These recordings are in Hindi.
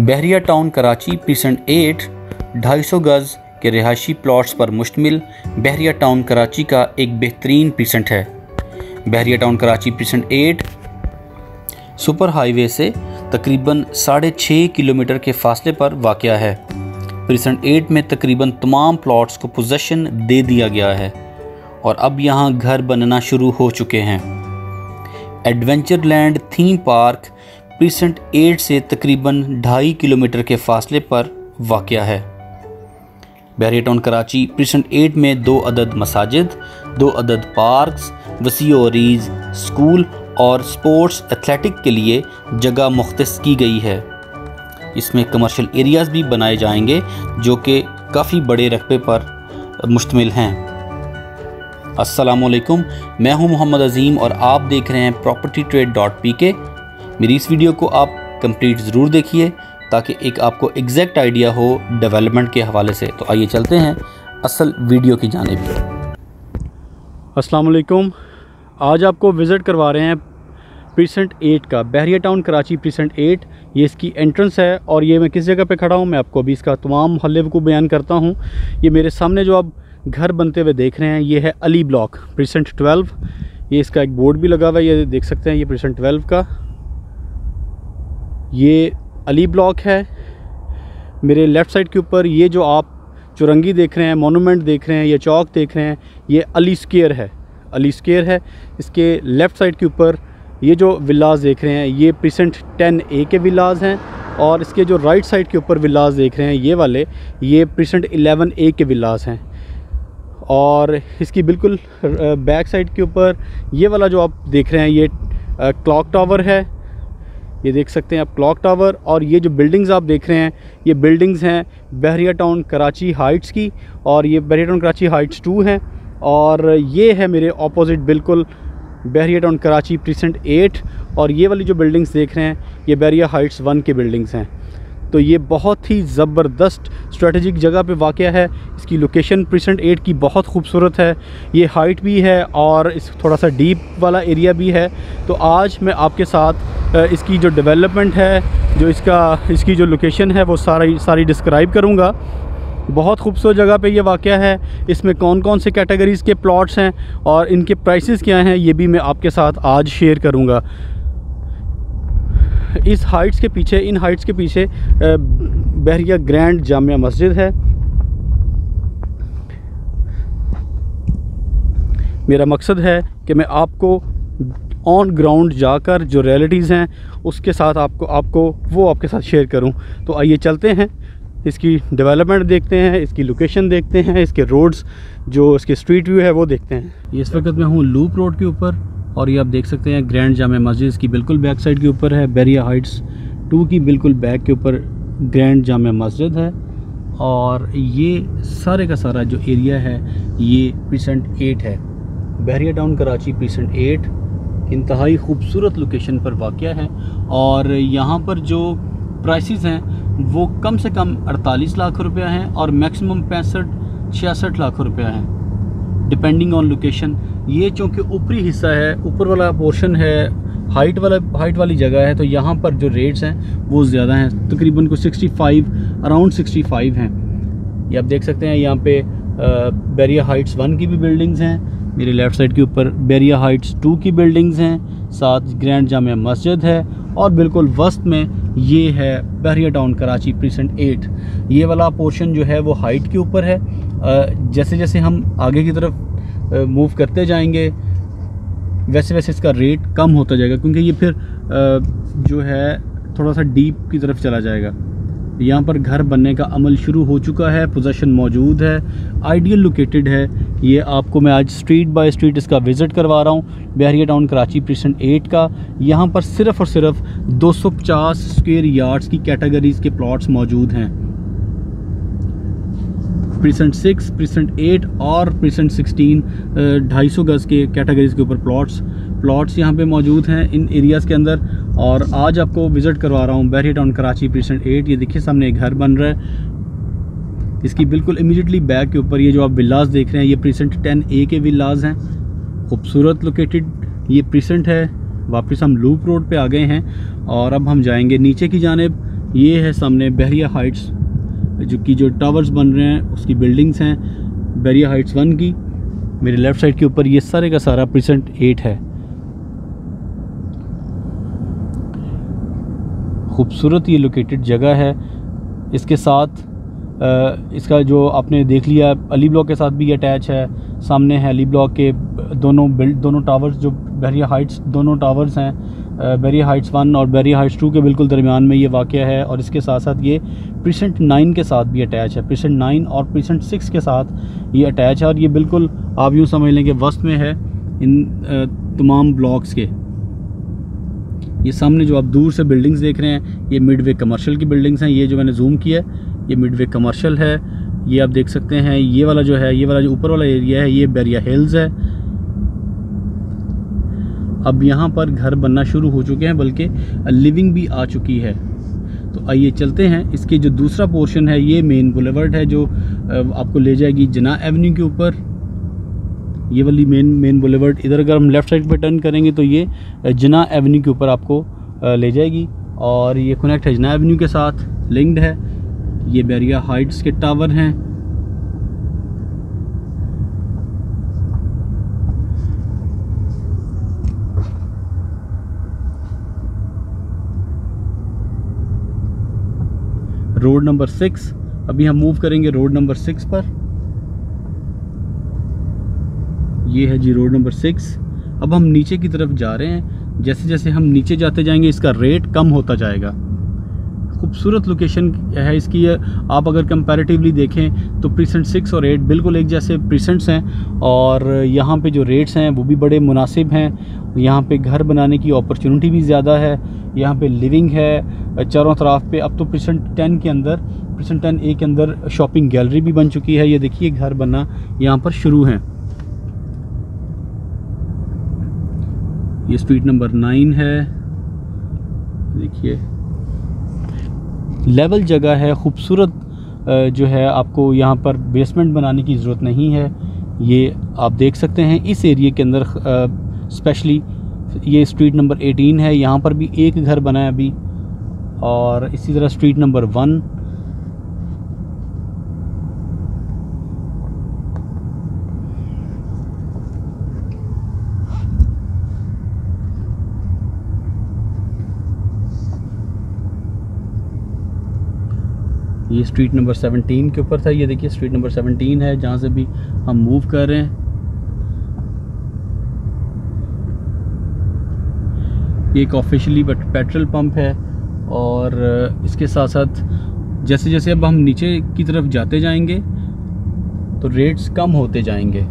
Bahria town Karachi precinct eight, ढाई सौ गज़ के रिहायशी प्लॉट्स पर मुश्तमिल बहरिया टाउन कराची का एक बेहतरीन पीसेंट है। Bahria town Karachi precinct eight, super highway से तकरीबन साढ़े छः किलोमीटर के फासले पर वाक़ है। प्रीसेंट एट में तकरीबन तमाम प्लॉट्स को पोजेशन दे दिया गया है और अब यहाँ घर बनना शुरू हो चुके हैं। Adventure land theme park precinct eight से तकरीबन ढाई किलोमीटर के फासले पर वाक़ है। Bahria Town Karachi precinct eight में दो अदद मसाजिद, दो अदद पार्क्स वसी रीज स्कूल और स्पोर्ट्स एथलेटिक के लिए जगह मुख्त की गई है। इसमें कमर्शियल एरियाज़ भी बनाए जाएँगे, जो कि काफ़ी बड़े रकबे पर मुश्तमिल हैं। असलकुम मैं हूँ मोहम्मद अज़ीम और आप देख रहे हैं प्रॉपर्टी ट्रेड डॉट पी के मेरी इस वीडियो को आप कंप्लीट ज़रूर देखिए ताकि एक आपको एग्जैक्ट आइडिया हो डेवलपमेंट के हवाले से। तो आइए चलते हैं असल वीडियो की जानब। असलकुम आज आपको विज़िट करवा रहे हैं प्रीसेंट एट का, Bahria town Karachi precinct eight. ये इसकी एंट्रेंस है और ये मैं किस जगह पे खड़ा हूँ, मैं आपको अभी इसका तमाम हल्ले को बयान करता हूँ। ये मेरे सामने जो आप घर बनते हुए देख रहे हैं, ये है अली ब्लॉक, प्रीसेंट ट्वेल्व। ये इसका एक बोर्ड भी लगा हुआ है, ये देख सकते हैं, ये प्रीसेंट ट्वेल्व का। ये अली ब्लॉक है। मेरे लेफ़्ट साइड के ऊपर ये जो आप चुरंगी देख रहे हैं, मोनूमेंट देख रहे हैं, ये चौक देख रहे हैं, ये अली स्केयर है। अली स्केयर है। इसके लेफ़्ट साइड के ऊपर ये जो विलास देख रहे हैं, ये प्रीसेंट टेन ए के विलास हैं और इसके जो राइट साइड के ऊपर विलास देख रहे हैं, ये वाले, ये प्रीसेंट एलेवन ए के विलास हैं। और इसकी बिल्कुल बैक साइड के ऊपर ये वाला जो आप देख रहे हैं, ये क्लॉक टावर है। ये देख सकते हैं आप क्लॉक टावर और ये जो बिल्डिंग्स आप देख रहे हैं, ये बिल्डिंग्स हैं बहरिया टाउन कराची हाइट्स की और ये Bahria town Karachi heights two हैं और ये है मेरे ऑपोजिट बिल्कुल Bahria town Karachi precinct eight और ये वाली जो बिल्डिंग्स देख रहे हैं, ये बहरिया हाइट्स वन की बिल्डिंग्स हैं। तो ये बहुत ही ज़बरदस्त स्ट्रेटजिक जगह पे वाक़ है। इसकी लोकेशन प्रिसेंट एट की बहुत खूबसूरत है। ये हाइट भी है और इस थोड़ा सा डीप वाला एरिया भी है। तो आज मैं आपके साथ इसकी जो डेवलपमेंट है, जो इसका, इसकी जो लोकेशन है, वो सारी सारी डिस्क्राइब करूँगा। बहुत खूबसूरत जगह पे ये वाक़ है। इसमें कौन कौन से कैटेगरीज़ के प्लॉट्स हैं और इनके प्राइसेस क्या हैं, ये भी मैं आपके साथ आज शेयर करूँगा। इस हाइट्स के पीछे, इन हाइट्स के पीछे बहरिया ग्रैंड जामिया मस्जिद है। मेरा मकसद है कि मैं आपको ऑन ग्राउंड जाकर जो रियलिटीज़ हैं, उसके साथ आपको आपको, वो आपके साथ शेयर करूँ। तो आइए चलते हैं, इसकी डेवलपमेंट देखते हैं, इसकी लोकेशन देखते हैं, इसके रोड्स जो इसके स्ट्रीट व्यू है, वो देखते हैं। इस वक्त मैं हूँ लूप रोड के ऊपर। और ये आप देख सकते हैं, ग्रैंड जाम मस्जिद, इसकी बिल्कुल बैक साइड के ऊपर है, बैरिया हाइट्स टू की बिल्कुल बैक के ऊपर ग्रैंड जाम मस्जिद है। और ये सारे का सारा जो एरिया है, ये प्रीसेंट एट है। Bahria town Karachi precinct eight इंतहाई खूबसूरत लोकेशन पर वाक़ है। और यहाँ पर जो प्राइसेस हैं, वो कम से कम 48 लाख रुपया हैं और मैक्सिमम पैंसठ, छियासठ लाख रुपया हैं। डिपेंडिंग ऑन लोकेशन ये चूँकि ऊपरी हिस्सा है, ऊपर वाला पोर्शन है हाइट वाला हाइट वाली जगह है तो यहाँ पर जो रेट्स हैं, वो ज़्यादा हैं। तकरीबन को 65 अराउंड 65 हैं। ये आप देख सकते हैं, यहाँ पे बैरिया हाइट्स वन की भी बिल्डिंग्स हैं मेरे लेफ़्ट साइड के ऊपर बैरिया हाइट्स टू की बिल्डिंग्स हैं, साथ ग्रैंड जाम मस्जिद है और बिल्कुल वस्त में ये है Bahria town Karachi precinct eight ये वाला पोर्शन जो है वो हाइट के ऊपर है। जैसे जैसे हम आगे की तरफ़ मूव करते जाएँगे वैसे वैसे इसका रेट कम होता जाएगा, क्योंकि ये फिर जो है थोड़ा सा डीप की तरफ़ चला जाएगा। यहाँ पर घर बनने का अमल शुरू हो चुका है पोजेशन मौजूद है आइडियल लोकेटेड है। ये आपको मैं आज स्ट्रीट बाय स्ट्रीट इसका विज़िट करवा रहा हूँ, Bahria Town Karachi precinct eight का। यहाँ पर सिर्फ़ और सिर्फ़ 250 स्क्वेयर यार्ड्स की कैटेगरीज़ के प्लॉट्स मौजूद हैं। प्रीसेंट सिक्स प्रीसेंट एट और प्रीसेंट सिक्सटीन ढाई सौ गज़ के कैटेगरीज़ के ऊपर प्लॉट्स प्लॉट्स यहाँ पे मौजूद हैं इन एरियाज़ के अंदर और आज आपको विज़िट करवा रहा हूँ Bahria Town Karachi precinct eight. ये देखिए, सामने एक घर बन रहा है। इसकी बिल्कुल इमीडिएटली बैक के ऊपर ये जो आप विलास देख रहे हैं, ये प्रीसेंट टेन ए के विलास हैं। खूबसूरत लोकेटेड ये प्रीसेंट है। वापस हम लूप रोड पे आ गए हैं और अब हम जाएँगे नीचे की जानब। ये है सामने बहरिया हाइट्स, जो कि जो टावर्स बन रहे हैं, उसकी बिल्डिंग्स हैं बहरिया हाइट्स वन की। मेरे लेफ़्ट साइड के ऊपर ये सारे का सारा प्रीसेंट एट है। खूबसूरत ये लोकेटेड जगह है। इसके साथ इसका जो आपने देख लिया, अली ब्लॉक के साथ भी अटैच है। सामने है अली ब्लॉक के, दोनों बिल्ड दोनों टावर्स जो बहरिया हाइट्स दोनों टावर्स हैं। बेरिया हाइट्स वन और बेरिया हाइट्स टू के बिल्कुल दरमियान में ये वाक़ है और इसके साथ साथ ये प्रीसेंट नाइन के साथ भी अटैच है। प्रीसेंट नाइन और प्रीसेंट सिक्स के साथ ये अटैच है और ये बिल्कुल आप यूँ समझ लें कि वस्त में है इन तमाम ब्लॉक्स के। ये सामने जो आप दूर से बिल्डिंग्स देख रहे हैं, ये मिडवे कमर्शियल की बिल्डिंग्स हैं, ये जो मैंने जूम किया है, ये मिडवे कमर्शियल है, ये आप देख सकते हैं, ये वाला जो है, ये वाला जो ऊपर वाला एरिया है, ये बैरिया हिल्स है। अब यहाँ पर घर बनना शुरू हो चुके हैं, बल्कि लिविंग भी आ चुकी है। तो आइए चलते हैं, इसके जो दूसरा पोर्शन है, ये मेन बुलेवर्ड है, जो आपको ले जाएगी जना एवेन्यू के ऊपर। ये वाली मेन मेन बुलेवर्ड इधर अगर हम लेफ़्ट साइड पर टर्न करेंगे तो ये जना एवेन्यू के ऊपर आपको ले जाएगी। और ये कनेक्ट है जना एवेन्यू के साथ लिंक्ड है। ये बैरिया हाइट्स के टावर हैं। रोड नंबर सिक्स अभी हम मूव करेंगे रोड नंबर सिक्स पर। ये है जी रोड नंबर सिक्स। अब हम नीचे की तरफ़ जा रहे हैं। जैसे जैसे हम नीचे जाते जाएँगे, इसका रेट कम होता जाएगा। खूबसूरत लोकेशन है इसकी। है। आप अगर कंपैरेटिवली देखें तो प्रीसेंट सिक्स और एट बिल्कुल एक जैसे प्रीसेंट्स हैं। और यहाँ पे जो रेट्स हैं, वो भी बड़े मुनासिब हैं। यहाँ पे घर बनाने की अपॉर्चुनिटी भी ज़्यादा है। यहाँ पे लिविंग है। चारों तरफ़ पे अब तो प्रीसेंट टेन के अंदर प्रीसेंट टेन ए के अंदर शॉपिंग गैलरी भी बन चुकी है। ये देखिए, घर बनना यहाँ पर शुरू हैं। ये स्ट्रीट नंबर नाइन है। देखिए। लेवल जगह है, ख़ूबसूरत जो है आपको यहाँ पर बेसमेंट बनाने की ज़रूरत नहीं है। ये आप देख सकते हैं, इस एरिए के अंदर स्पेशली ये स्ट्रीट नंबर 18 है। यहाँ पर भी एक घर बना है अभी। और इसी तरह स्ट्रीट नंबर वन ये स्ट्रीट नंबर 17 के ऊपर था, ये देखिए स्ट्रीट नंबर 17 है, जहाँ से भी हम मूव कर रहे हैं। ये एक ऑफिशियली पेट्रोल पंप है और इसके साथ साथ जैसे जैसे अब हम नीचे की तरफ़ जाते जाएँगे तो रेट्स कम होते जाएँगे।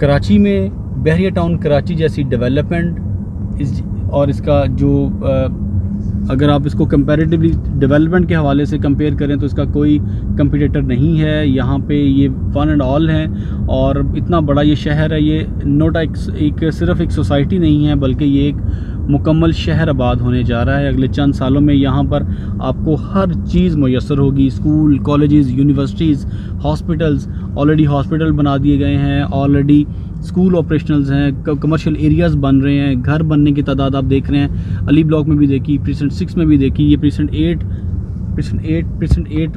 कराची में बहरिया टाउन कराची जैसी डेवलपमेंट इस और इसका जो अगर आप इसको कंपैरेटिवली डेवलपमेंट के हवाले से कंपेयर करें तो इसका कोई कंपटीटर नहीं है। यहाँ पे ये वन एंड ऑल है और इतना बड़ा ये शहर है ये नोट एक, एक सिर्फ़ एक सोसाइटी नहीं है बल्कि ये एक मुकम्मल शहर आबाद होने जा रहा है। अगले चंद सालों में यहाँ पर आपको हर चीज़ मैसर होगी। School, colleges, universities, hospitals already hospital बना दिए गए हैं। ऑलरेडी स्कूल ऑपरेशनल्स हैं कमर्शियल एरियाज़ बन रहे हैं। घर बनने की तादाद आप देख रहे हैं। अली ब्लॉक में भी देखी प्रीसेंट सिक्स में भी देखी। ये precinct eight precinct eight precinct eight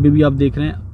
में भी आप देख रहे हैं।